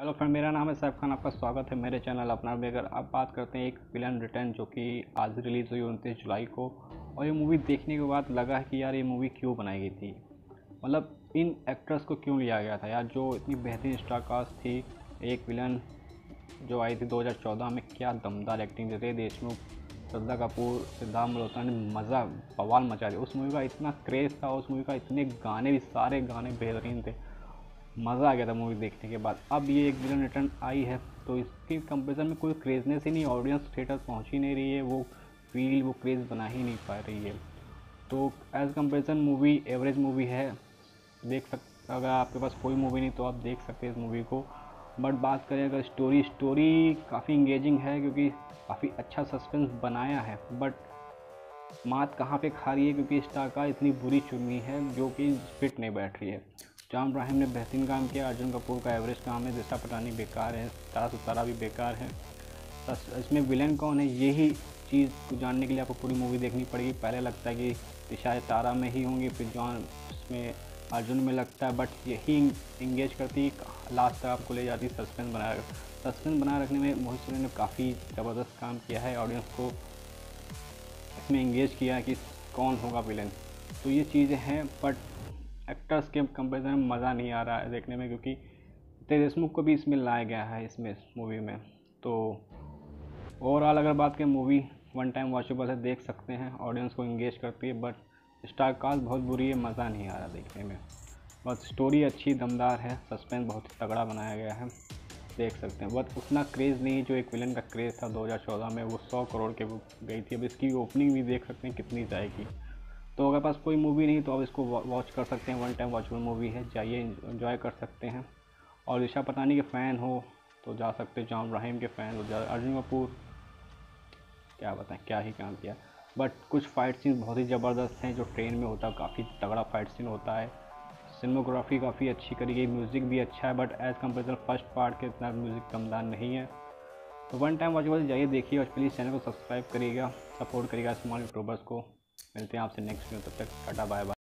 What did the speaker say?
Hello friend, मेरा नाम है सैफ खान, आपका स्वागत है मेरे चैनल अपना। बेगर अब बात करते हैं एक विलन रिटर्न जो कि आज रिलीज़ हुई उनतीस जुलाई को, और ये मूवी देखने के बाद लगा कि यार ये मूवी क्यों बनाई गई थी? मतलब इन एक्ट्रेस को क्यों लिया गया था? यार जो इतनी बेहतरीन स्टारकास्ट थी, एक विलन जो आई थी 2014 में, क्या दमदार एक्टिंग देते देशमुख श्रद्धा कपूर, सिद्धार्थ मल्होत्रा ने मज़ा, बवाल मचा दिया। उस मूवी का इतना क्रेज़ था, उस मूवी का इतने गाने भी, सारे गाने बेहतरीन थे। मज़ा आ गया था मूवी देखने के बाद। अब ये एक विलन रिटर्न आई है तो इसके कंपेरिजन में कोई क्रेजनेस ही नहीं ऑडियंस थिएटर पहुँच ही नहीं रही है, वो फील वो क्रेज़ बना ही नहीं पा रही है। तो as comparison movie average movie है, देख सक, अगर आपके पास कोई मूवी नहीं तो आप देख सकते हैं इस मूवी को। बट बात करें अगर स्टोरी स्टोरी काफ़ी इंगेजिंग है, क्योंकि काफ़ी अच्छा सस्पेंस बनाया है। बट मात कहाँ पे खा रही है, क्योंकि स्टार का इतनी बुरी चुनी है, जो कि फिट नहीं बैठ रही है। जाम इब्राहिम ने बेहतरीन काम किया। अर्जुन कपूर का एवरेज काम है दिशा पटानी बेकार है, तारा सुतारा भी बेकार है। इसमें विलेन कौन है, यही चीज़ को जानने के लिए आपको पूरी मूवी देखनी पड़ेगी। पहले लगता है कि दिशा तारा में ही होंगी, फिर जॉन इसमें अर्जुन में लगता है, बट यही इंगेज करती लास्ट तक आपको ले जाती सस्पेंस बना सस्पेंस बनाए रखने में मोहित सोरेन ने काफ़ी ज़बरदस्त काम किया है ऑडियंस को इसमें इंगेज किया कि कौन होगा विलेन तो ये चीज़ें हैं बट एक्टर्स के कंपेरिजन में मज़ा नहीं आ रहा है देखने में क्योंकि तेज देशमुख को भी इसमें लाया गया है इसमें मूवी में। तो ओवरऑल अगर बात करें मूवी वन टाइम वॉचेबल है, देख सकते हैं ऑडियंस को इंगेज करती है बट स्टार कास्ट बहुत बुरी है, मज़ा नहीं आ रहा देखने में। बस स्टोरी अच्छी, दमदार है सस्पेंस बहुत ही तगड़ा बनाया गया है, देख सकते हैं। बट उतना क्रेज़ नहीं जो एक विलन का क्रेज़ था 2014 में, वो 100 करोड़ के गई थी। अब इसकी ओपनिंग भी देख सकते हैं, कितनी जाएगी। तो अगर पास कोई मूवी नहीं तो आप इसको वॉच कर सकते हैं। वन टाइम वॉचबल मूवी है, जाइए इन्जॉय कर सकते हैं। और ऋषा पतानी के फ़ैन हो तो जा सकते हैं। जॉन रहीम के फ़ैन हो, जा, अर्जुन कपूर। क्या बताएँ, क्या ही काम किया। बट कुछ फाइट सीन बहुत ही ज़बरदस्त हैं, जो ट्रेन में होता है काफ़ी तगड़ा फाइट सीन होता है। सिनेमाग्राफी काफ़ी अच्छी करी गई म्यूज़िक भी अच्छा है but as compare first part के इतना म्यूज़िक कमदार नहीं है। तो वन टाइम वॉचेबल जाइए, देखिए, और प्लीज़ चैनल को सब्सक्राइब करिएगा सपोर्ट करिएगा स्मॉल यूट्यूबर्स को। मिलते हैं आपसे नेक्स्ट में तब तक टाटा बाय बाय